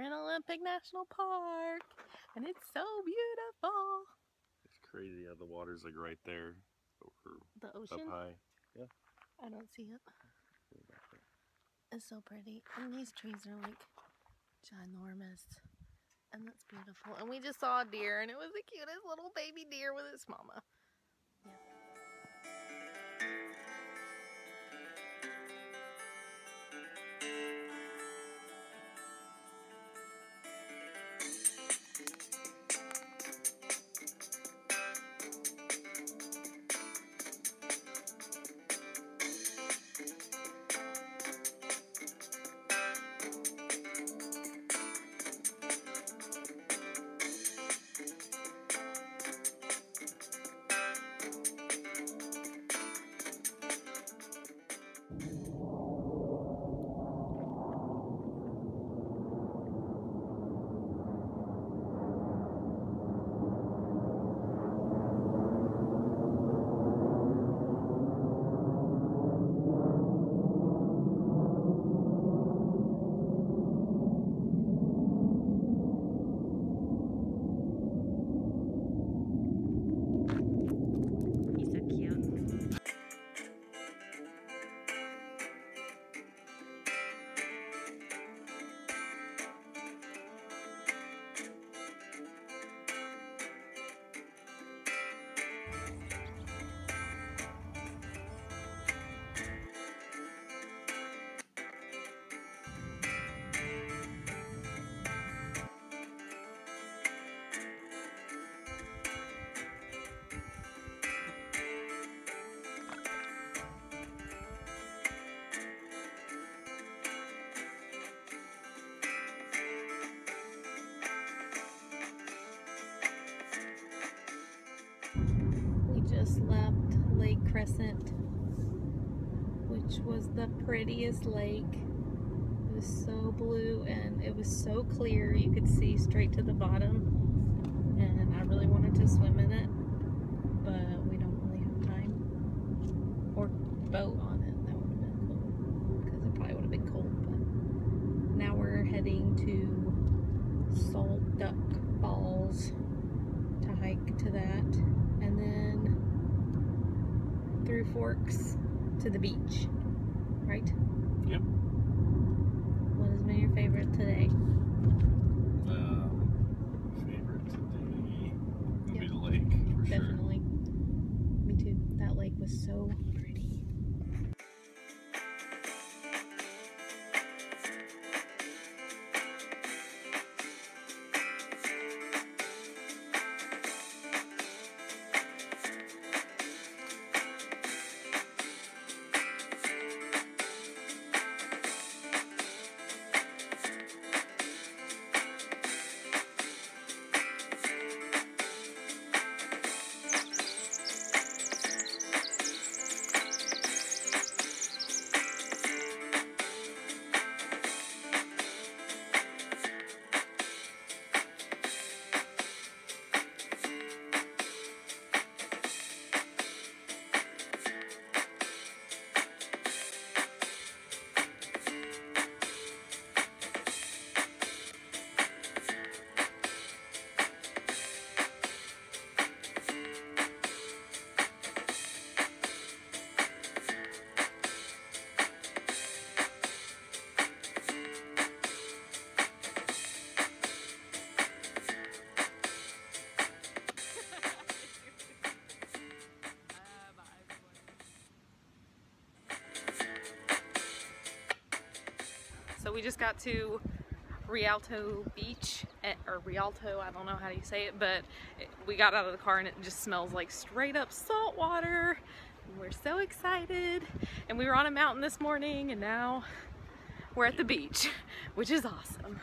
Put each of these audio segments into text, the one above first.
Olympic National Park. And it's so beautiful. It's crazy how the water's like right there over The ocean. up high. Yeah. I don't see it. It's so pretty. And these trees are like ginormous. And that's beautiful. And we just saw a deer and it was the cutest little baby deer with its mama. Crescent, which was the prettiest lake. It was so blue and it was so clear you could see straight to the bottom. And I really wanted to swim in it, but we don't really have time. Or boat on it. That would have been cool because it probably would have been cold. But now we're heading to Sol Duc Falls to hike to that through Forks to the beach, right? Yep. What has been your favorite today? Um, favorite today would be the lake for sure. Definitely. Me too. That lake was so We just got to Rialto Beach, eh, or Rialto, I don't know how you say it, but it, we got out of the car and it just smells like straight up salt water. And we're so excited. And we were on a mountain this morning and now we're at the beach, which is awesome.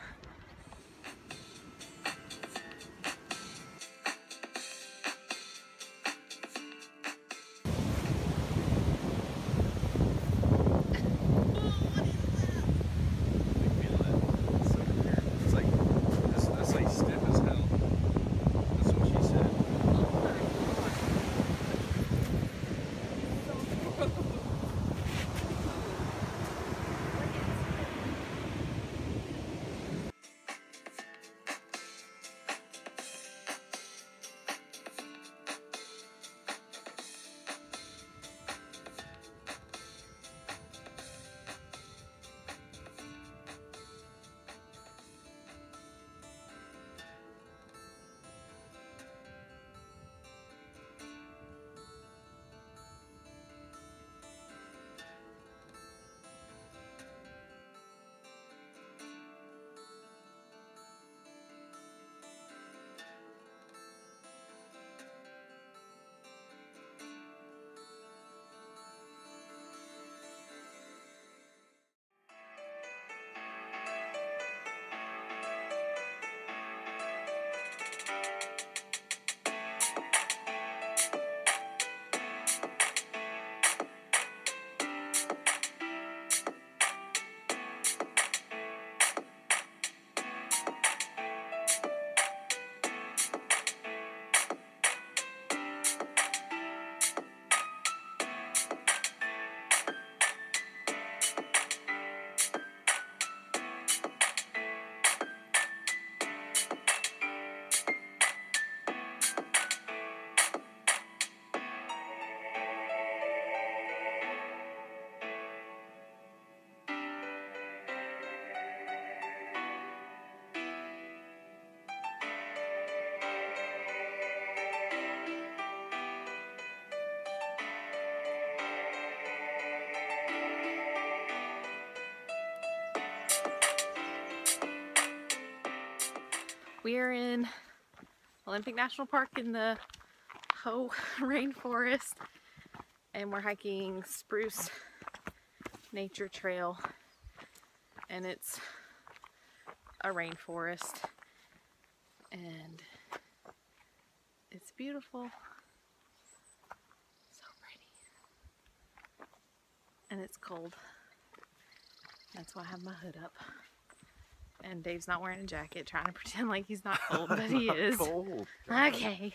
We are in Olympic National Park in the Hoh Rainforest and we're hiking Spruce Nature Trail and it's a rainforest and it's beautiful. So pretty. And it's cold. That's why I have my hood up and Dave's not wearing a jacket trying to pretend like he's not cold but he is Cold. okay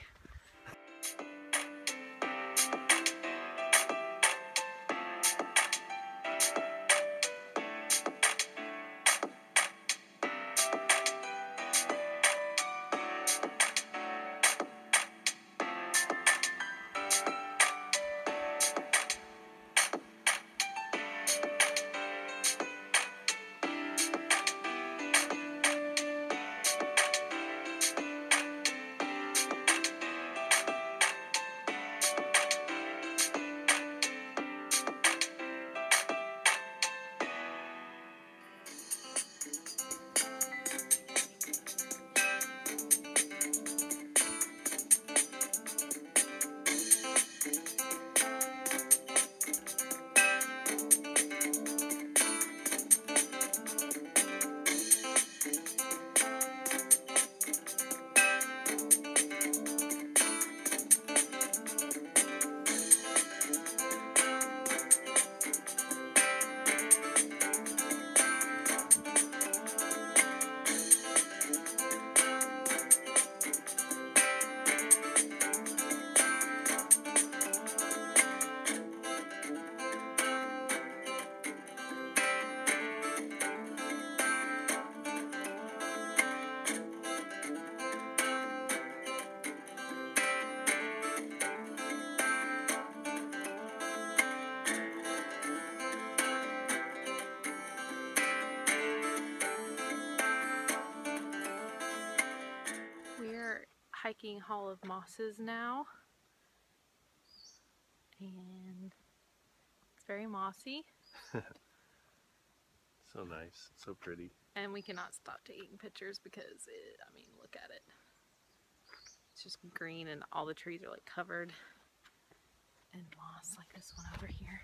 hiking Hall of Mosses now. And it's very mossy. So nice. So pretty. And we cannot stop taking pictures because it, I mean, look at it. It's just green and all the trees are like covered in moss like this one over here.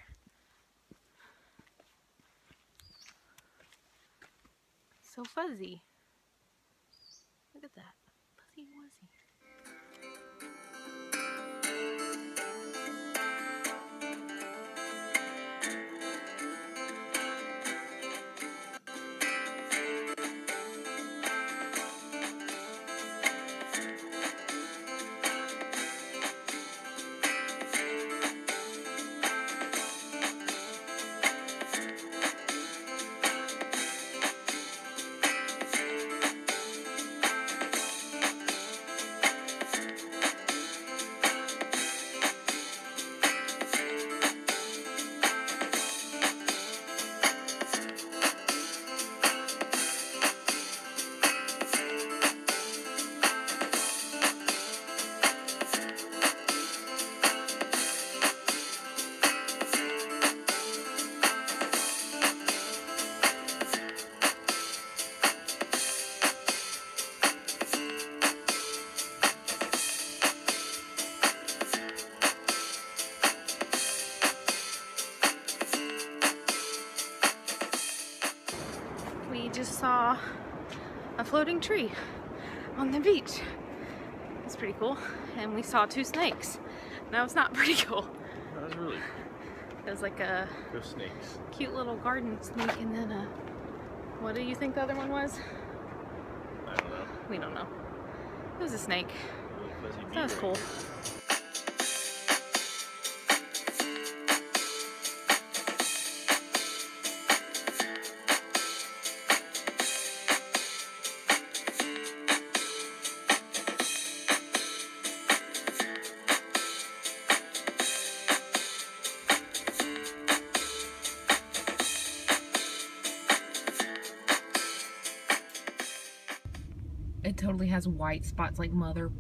So fuzzy. Look at that. Fuzzy wuzzy. Tree on the beach. It's pretty cool. And we saw two snakes. That was not pretty cool. That was really It was like a cool. Go snakes. cute little garden snake and then a what do you think the other one was? I don't know. We don't know. It was a snake. That was cool. Has white spots like mother